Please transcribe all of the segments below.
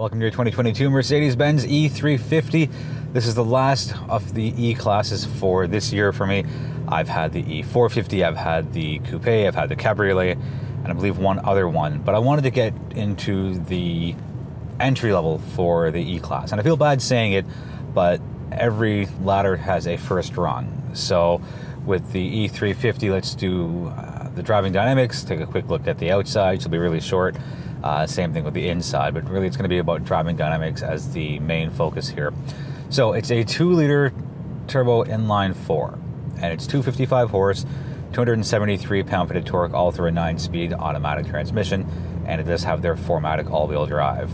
Welcome to your 2022 Mercedes-Benz E350. This is the last of the E classes for this year for me. I've had the E450, I've had the Coupe, I've had the Cabriolet, and I believe one other one. But I wanted to get into the entry level for the E class. And I feel bad saying it, but every ladder has a first run. So with the E350, let's do uh, the driving dynamics, take a quick look at the outside, will be really short. Uh, same thing with the inside, but really it's going to be about driving dynamics as the main focus here. So it's a 2 liter turbo inline 4, and it's 255 horse, 273 pound feet of torque, all through a 9 speed automatic transmission, and it does have their 4MATIC all wheel drive.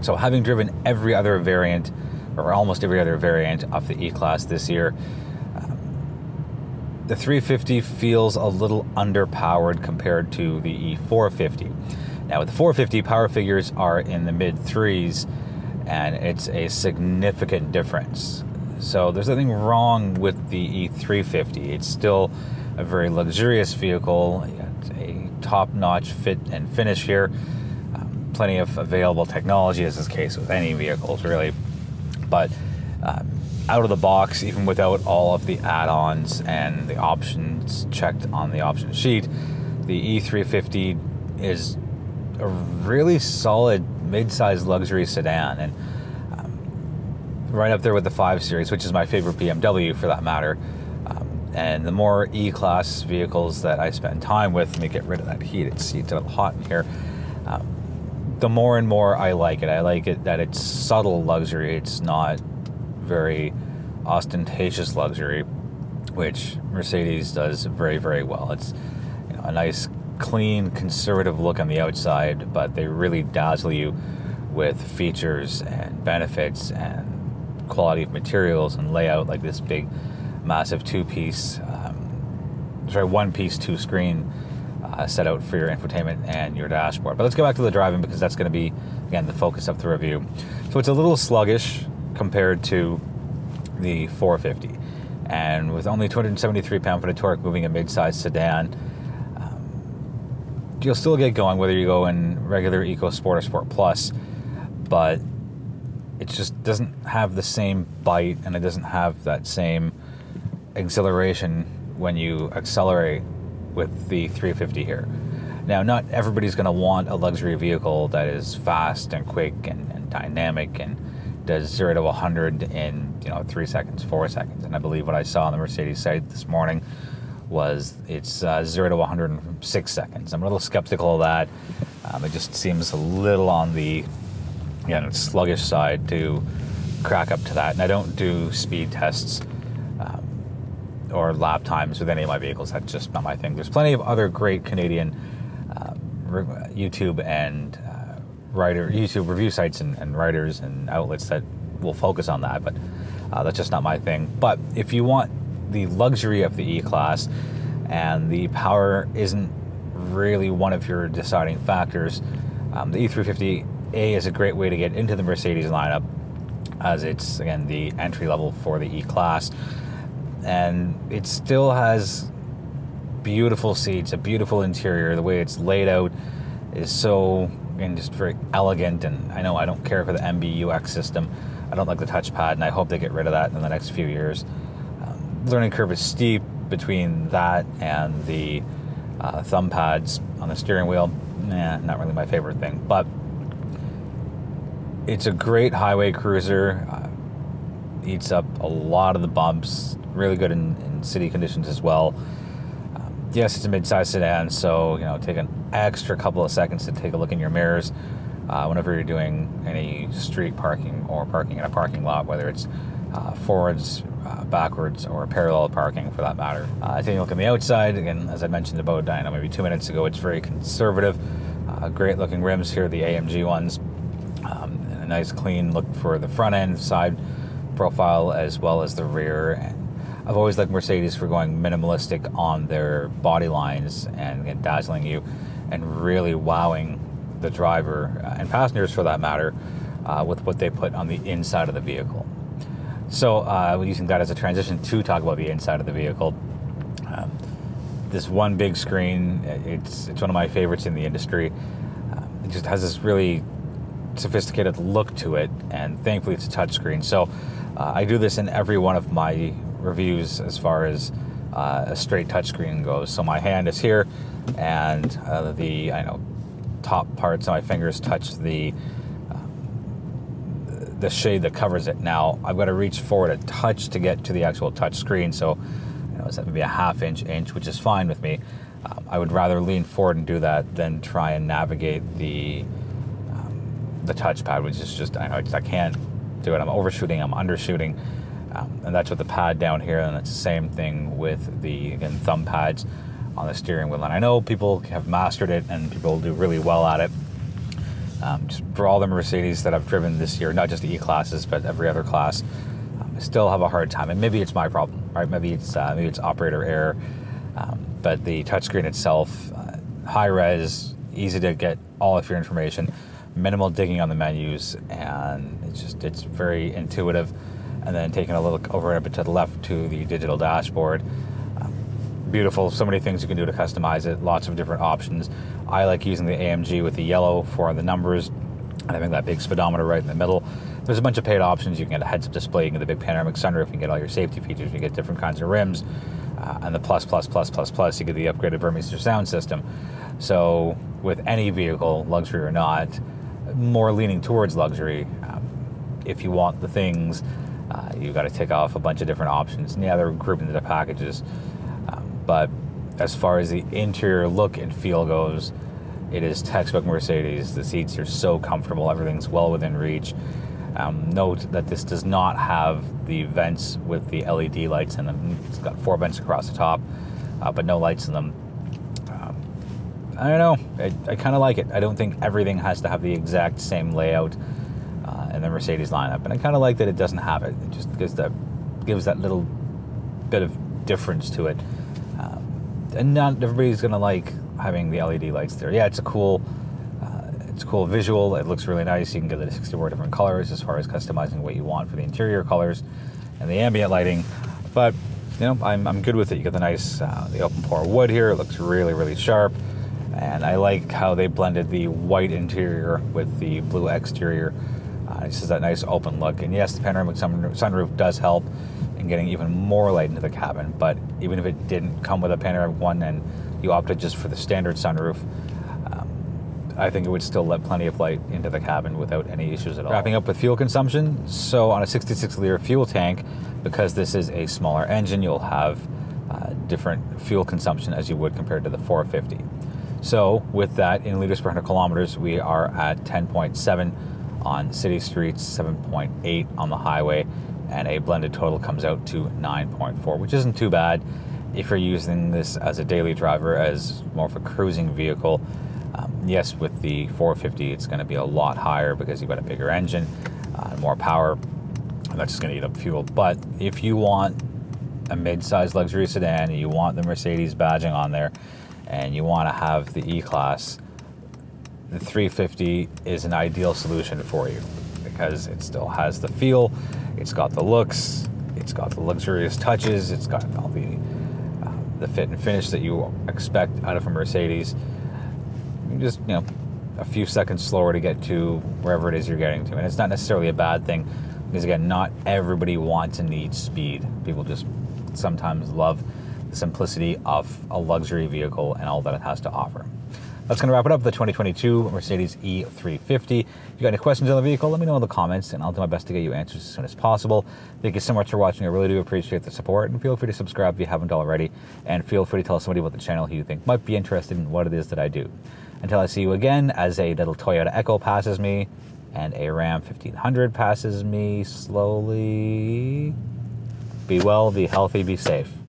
So, having driven every other variant, or almost every other variant of the E Class this year, um, the 350 feels a little underpowered compared to the E450. Now, with the 450, power figures are in the mid threes, and it's a significant difference. So, there's nothing wrong with the E350. It's still a very luxurious vehicle, a top notch fit and finish here. Um, plenty of available technology, as is the case with any vehicles, really. But um, out of the box, even without all of the add ons and the options checked on the option sheet, the E350 is a really solid mid-sized luxury sedan and um, right up there with the 5 Series, which is my favorite BMW for that matter. Um, and the more E-Class vehicles that I spend time with, let me get rid of that heat, it's, it's a little hot in here, um, the more and more I like it. I like it that it's subtle luxury, it's not very ostentatious luxury, which Mercedes does very, very well. It's you know, a nice clean, conservative look on the outside, but they really dazzle you with features and benefits and quality of materials and layout like this big, massive two piece, um, sorry, one piece, two screen uh, set out for your infotainment and your dashboard. But let's go back to the driving because that's going to be, again, the focus of the review. So it's a little sluggish compared to the 450. And with only 273 pound foot of torque moving a mid-sized sedan, you'll still get going whether you go in regular Eco Sport or Sport Plus, but it just doesn't have the same bite and it doesn't have that same exhilaration when you accelerate with the 350 here. Now, not everybody's going to want a luxury vehicle that is fast and quick and, and dynamic and does zero to 100 in you know three seconds, four seconds. And I believe what I saw on the Mercedes site this morning was it's uh, 0 to 106 seconds. I'm a little skeptical of that. Um, it just seems a little on the you know, sluggish side to crack up to that. And I don't do speed tests um, or lap times with any of my vehicles. That's just not my thing. There's plenty of other great Canadian uh, YouTube and uh, writer YouTube review sites and, and, writers and outlets that will focus on that, but uh, that's just not my thing. But if you want the luxury of the E Class, and the power isn't really one of your deciding factors. Um, the E350A is a great way to get into the Mercedes lineup, as it's again the entry level for the E Class, and it still has beautiful seats, a beautiful interior. The way it's laid out is so and just very elegant. And I know I don't care for the MBUX system. I don't like the touchpad, and I hope they get rid of that in the next few years learning curve is steep between that and the uh, thumb pads on the steering wheel. Nah, not really my favorite thing, but it's a great highway cruiser. Uh, eats up a lot of the bumps. Really good in, in city conditions as well. Um, yes, it's a mid-sized sedan, so you know, take an extra couple of seconds to take a look in your mirrors uh, whenever you're doing any street parking or parking in a parking lot, whether it's uh, forwards, uh, backwards, or parallel parking for that matter. Uh, taking a look on the outside, again, as I mentioned about Dyno maybe two minutes ago, it's very conservative. Uh, great looking rims here, the AMG ones. Um, a nice clean look for the front end, side profile, as well as the rear. And I've always liked Mercedes for going minimalistic on their body lines and, dazzling you and really wowing the driver and passengers for that matter uh, with what they put on the inside of the vehicle. So uh, using that as a transition to talk about the inside of the vehicle. Um, this one big screen, it's, it's one of my favorites in the industry. Um, it just has this really sophisticated look to it, and thankfully it's a touchscreen. So uh, I do this in every one of my reviews as far as uh, a straight touchscreen goes. So my hand is here, and uh, the I know top parts of my fingers touch the the shade that covers it. Now I've got to reach forward a touch to get to the actual touch screen. So you know, it's maybe a half inch, inch, which is fine with me. Um, I would rather lean forward and do that than try and navigate the um, the touchpad, which is just I, know I can't do it. I'm overshooting, I'm undershooting, um, and that's with the pad down here, and it's the same thing with the again thumb pads on the steering wheel. And I know people have mastered it, and people do really well at it. Um, just for all the Mercedes that I've driven this year, not just the E classes, but every other class, um, I still have a hard time. And maybe it's my problem, right? Maybe it's uh, maybe it's operator error. Um, but the touchscreen itself, uh, high res, easy to get all of your information, minimal digging on the menus, and it's just it's very intuitive. And then taking a look over a bit to the left to the digital dashboard, beautiful. So many things you can do to customize it. Lots of different options. I like using the AMG with the yellow for the numbers, and having that big speedometer right in the middle. There's a bunch of paid options. You can get a heads-up display, you can get the big panoramic sunroof, you can get all your safety features, you get different kinds of rims, uh, and the plus, plus, plus, plus, plus, you get the upgraded Burmester sound system. So with any vehicle, luxury or not, more leaning towards luxury. Um, if you want the things, uh, you've got to tick off a bunch of different options. And yeah, they're grouped into the packages. But as far as the interior look and feel goes, it is textbook Mercedes. The seats are so comfortable, everything's well within reach. Um, note that this does not have the vents with the LED lights in them. It's got four vents across the top, uh, but no lights in them. Um, I don't know. I, I kind of like it. I don't think everything has to have the exact same layout uh, in the Mercedes lineup, and I kind of like that it doesn't have it. It just gives that gives that little bit of difference to it. And not everybody's gonna like having the LED lights there. Yeah, it's a cool it's a cool visual. It looks really nice. You can get the 64 different colors as far as customizing what you want for the interior colors and the ambient lighting. But you know, I'm, I'm good with it. You get the nice uh, the open pore wood here. It looks really really sharp, and I like how they blended the white interior with the blue exterior. Uh, this is that nice open look. And yes, the panoramic sunroof does help in getting even more light into the cabin. But even if it didn't come with a panoramic one and you opted just for the standard sunroof, I think it would still let plenty of light into the cabin without any issues at all. Wrapping up with fuel consumption. So on a 66 liter fuel tank, because this is a smaller engine, you'll have uh, different fuel consumption as you would compared to the 450. So with that, in liters per 100 kilometers, we are at 10.7 on city streets, 7.8 on the highway, and a blended total comes out to 9.4, which isn't too bad if you're using this as a daily driver, as more of a cruising vehicle. Um, yes, with the 450, it's going to be a lot higher because you've got a bigger engine, uh, more power, and that's just going to eat up fuel. But if you want a mid-sized luxury sedan, you want the Mercedes badging on there, and you want to have the E-Class, the 350 is an ideal solution for you because it still has the feel, it's got the looks, it's got the luxurious touches, it's got all the uh, the fit and finish that you expect out of a Mercedes just you know a few seconds slower to get to wherever it is you're getting to, and it's not necessarily a bad thing because again, not everybody wants and needs speed. People just sometimes love the simplicity of a luxury vehicle and all that it has to offer. That's going to wrap it up the 2022 Mercedes E350. If you got any questions on the vehicle, let me know in the comments and I'll do my best to get you answers as soon as possible. Thank you so much for watching. I really do appreciate the support and feel free to subscribe if you haven't already. And feel free to tell somebody about the channel who you think might be interested in what it is that I do. Until I see you again, as a little Toyota Echo passes me and a Ram 1500 passes me slowly. Be well, be healthy, be safe.